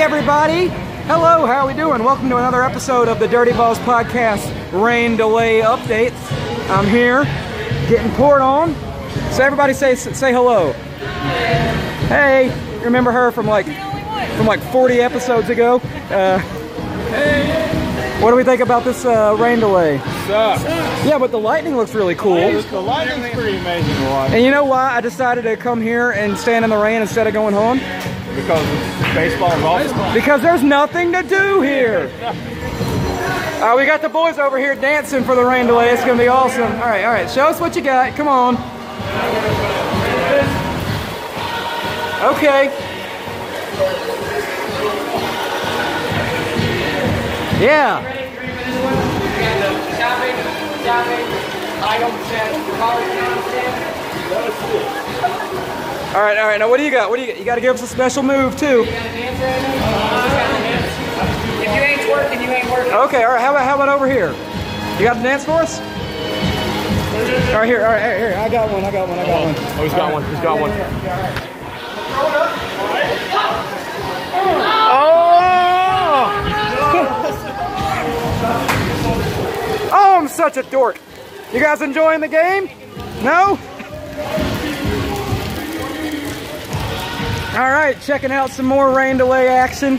everybody. Hello, how are we doing? Welcome to another episode of the Dirty Balls Podcast Rain Delay Updates. I'm here, getting poured on. So everybody say say hello. Hey, remember her from like from like 40 episodes ago? Uh, what do we think about this uh, rain delay? Sucks. Yeah, but the lightning looks really cool. The lighting's pretty amazing And you know why I decided to come here and stand in the rain instead of going home? Because baseball's awesome. Because there's nothing to do here. Uh, we got the boys over here dancing for the rain delay. It's gonna be awesome. All right, all right. Show us what you got. Come on. Okay. Yeah. All right, all right. Now, what do you got? What do you got? You got to give us a special move too. If you ain't twerking, you ain't working. Okay, all right. How about how about over here? You got the dance for us? All right, here, all right, here, here. I got one. I got one. I got one. Oh, he's got one. He's got one. Oh! oh, I'm such a dork. You guys enjoying the game? No? All right, checking out some more rain delay action.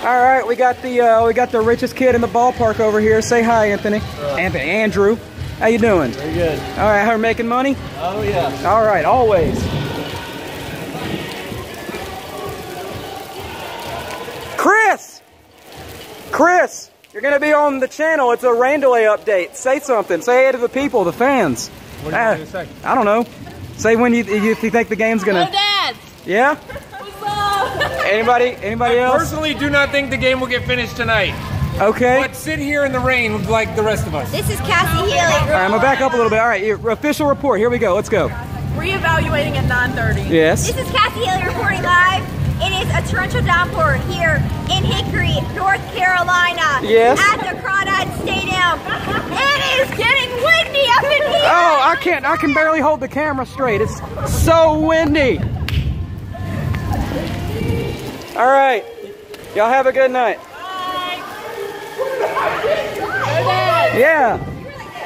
All right, we got the uh, we got the richest kid in the ballpark over here. Say hi, Anthony. Anthony, Andrew. How you doing? Very good. All right, how are making money? Oh yeah. All right, always. Chris! Chris, you're gonna be on the channel. It's a rain delay update. Say something. Say hey to the people, the fans. What do you me to say? I don't know. Say when you, you, you think the game's gonna. dads! Yeah? What's up? Anybody? Anybody else? Personally, do not think the game will get finished tonight. Okay. But sit here in the rain like the rest of us. This is Cassie Healy. All right, I'm gonna back up a little bit. All right, your official report. Here we go. Let's go. Reevaluating at 9:30. Yes. This is Cassie Healy reporting live. It is a torrential downpour here in Hickory, North Carolina. Yes. At the Crawdad Stadium. It is getting windy up in here. Oh, I can't. I can barely hold the camera straight. It's so windy. All right. Y'all have a good night. Bye. Yeah.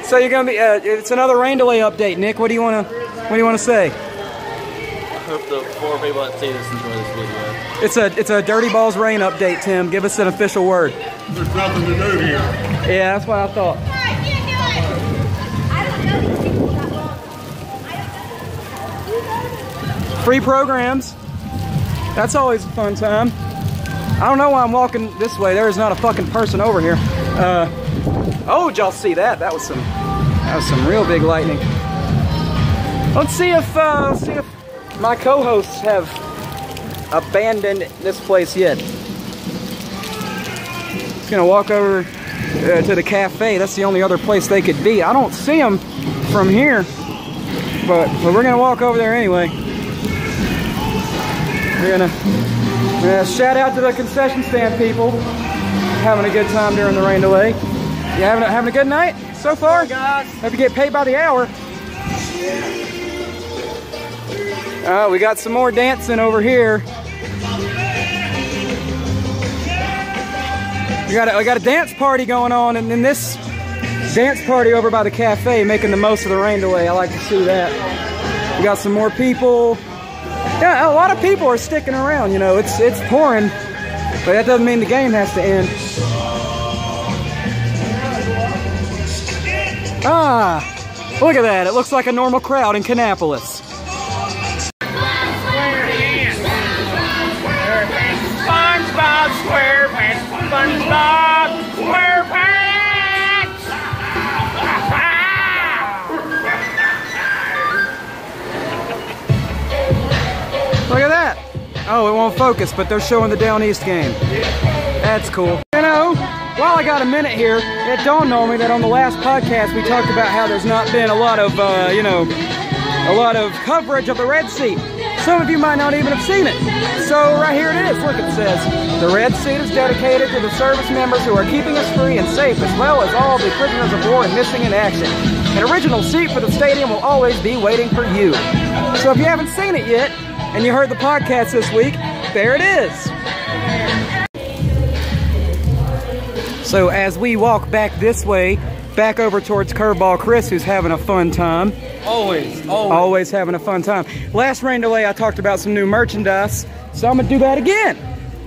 So you're gonna be. Uh, it's another rain delay update, Nick. What do you wanna? What do you wanna say? I hope the four people that see this enjoy this video. It's a it's a Dirty Balls rain update, Tim. Give us an official word. There's nothing to do here. Yeah, that's what I thought. I don't know these people that well. I don't know. Free programs. That's always a fun time. I don't know why I'm walking this way. There is not a fucking person over here. Uh, oh, did y'all see that? That was some that was some real big lightning. Let's see if uh, let's see if my co-hosts have abandoned this place yet. Just gonna walk over uh, to the cafe. That's the only other place they could be. I don't see them from here, but, but we're gonna walk over there anyway. We're gonna, shout out to the concession stand people. Having a good time during the rain delay. You having a, having a good night so far? Hope you get paid by the hour. Uh, we got some more dancing over here. We got a, we got a dance party going on, and then this dance party over by the cafe, making the most of the rain delay. I like to see that. We got some more people. Yeah, a lot of people are sticking around. You know, it's it's pouring, but that doesn't mean the game has to end. Ah, look at that! It looks like a normal crowd in Kannapolis. Look at that! Oh, it won't focus, but they're showing the Down East game. That's cool. You know, while I got a minute here, it dawned on me that on the last podcast we talked about how there's not been a lot of, uh, you know, a lot of coverage of the Red Seat. Some of you might not even have seen it. So right here it is. Look, it says, the Red Seat is dedicated to the service members who are keeping us free and safe, as well as all the prisoners of war and missing in action. An original seat for the stadium will always be waiting for you. So if you haven't seen it yet, and you heard the podcast this week, There it is. So as we walk back this way, back over towards Curveball Chris, who's having a fun time. Always, always. Always having a fun time. Last rain delay, I talked about some new merchandise, so I'm gonna do that again.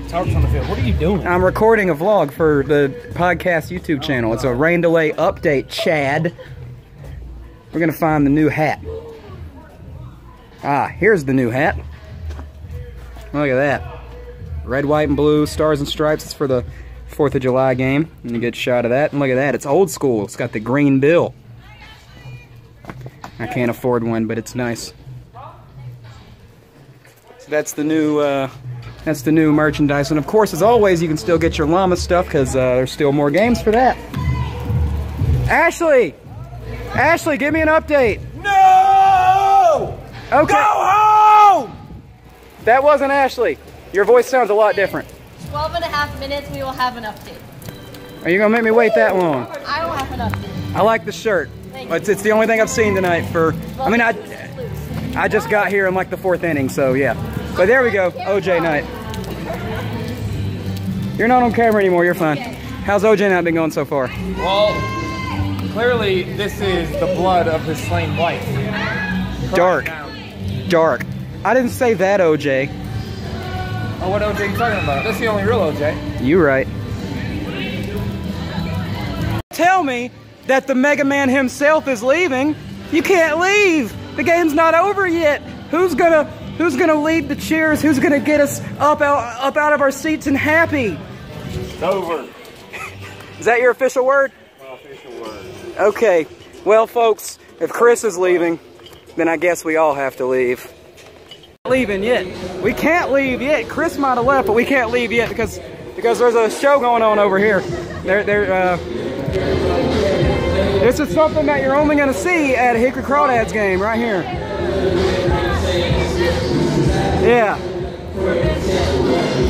Tarps on the field. What are you doing? I'm recording a vlog for the podcast YouTube channel. It's a rain delay update, Chad. We're gonna find the new hat. Ah, here's the new hat. Look at that. Red, white, and blue, stars and stripes. It's for the 4th of July game. And you get a shot of that. And look at that. It's old school. It's got the green bill. I can't afford one, but it's nice. So that's the new uh, that's the new merchandise. And of course, as always, you can still get your llama stuff because uh, there's still more games for that. Ashley! Ashley, give me an update. No! Okay. Go home! That wasn't Ashley. Your voice sounds a lot different. 12 and a half minutes, we will have an update. Are you gonna make me wait that long? I will have an update. I like the shirt. It's, it's the only thing I've seen tonight for, I mean, I, I just got here in like the fourth inning, so yeah. But there we go, OJ night. You're not on camera anymore, you're fine. How's OJ night been going so far? Well, clearly this is the blood of his slain wife. Dark. Dark. I didn't say that, OJ. Oh, what OJ you talking about? That's the only real OJ. You right. Tell me that the Mega Man himself is leaving. You can't leave. The game's not over yet. Who's gonna Who's gonna lead the cheers? Who's gonna get us up out up out of our seats and happy? It's over. Is that your official word? Official word. Okay. Well, folks, if Chris is leaving, then I guess we all have to leave. Leaving yet? We can't leave yet. Chris might have left, but we can't leave yet because because there's a show going on over here. There, there. Uh, this is something that you're only going to see at a Hickory Crawdads game right here. Yeah.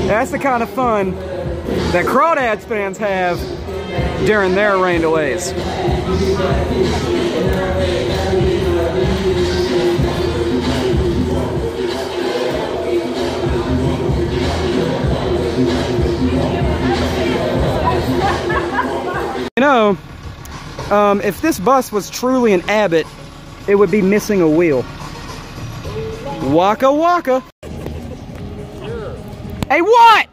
That's the kind of fun that Crawdads fans have during their rain delays. You know, um, if this bus was truly an Abbott, it would be missing a wheel. Waka waka. Hey, what?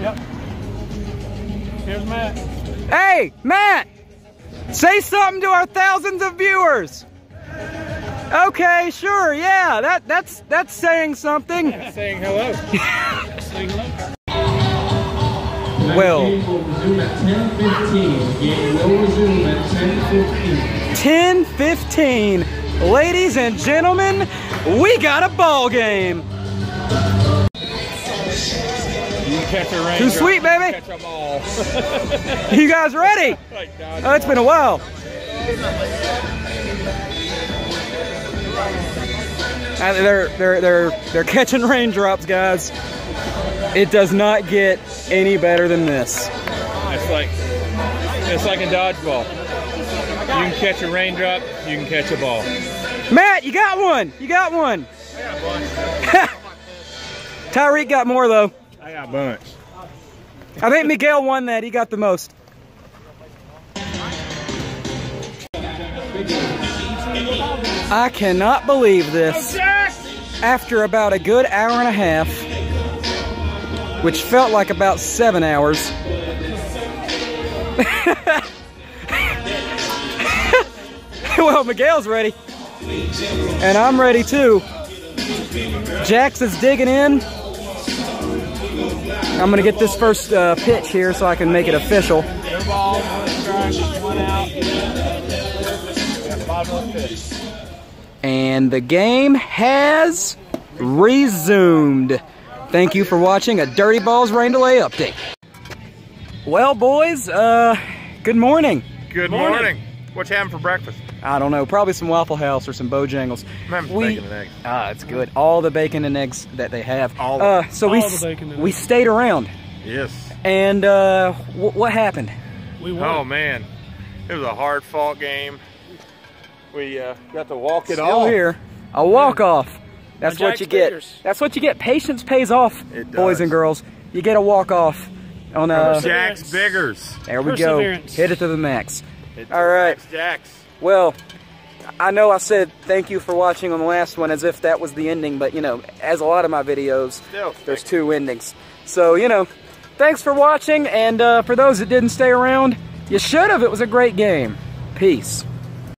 Yep. Here's Matt. Hey, Matt! Say something to our thousands of viewers. Okay, sure, yeah, that that's that's saying something. Saying hello. Well, Game will resume at 10:15. Game will resume at 10:15. 10-15. Ladies and gentlemen, we got a ball game. You can catch a rain. Too sweet, baby. Catch a ball. You guys ready? Oh, it's been a while. And they're they're they're they're catching raindrops, guys. It does not get any better than this. It's like it's like a dodgeball. You can catch a raindrop. You can catch a ball. Matt, you got one. You got one. Tyreek got more though. I got a bunch. I think Miguel won that. He got the most. I cannot believe this. After about a good hour and a half, which felt like about seven hours, well, Miguel's ready. And I'm ready too. Jax is digging in. I'm gonna get this first uh, pitch here so I can make it official. And the game has resumed. Thank you for watching a Dirty Balls Rain Delay update. Well, boys, uh, good morning. Good morning. What you having for breakfast? I don't know, probably some Waffle House or some Bojangles. I'm We- bacon and eggs. Ah, it's good. All the bacon and eggs that they have. All uh, so we All the bacon and we eggs. stayed around, Yes. and uh, wh- what happened? We won. Oh man, it was a hard fought game. We uh, got to walk it Still off. here, a walk off. That's what Jax you get. That's what you get. Patience pays off, boys and girls. You get a walk off on uh Jax Biggers. There we go. Perseverance. Hit it to the max. It's All right. Jax Jax. Well, I know I said thank you for watching on the last one as if that was the ending, but you know, as a lot of my videos, Still. there's two endings. So, you know, thanks for watching, and uh, for those that didn't stay around, you should have. It was a great game. Peace.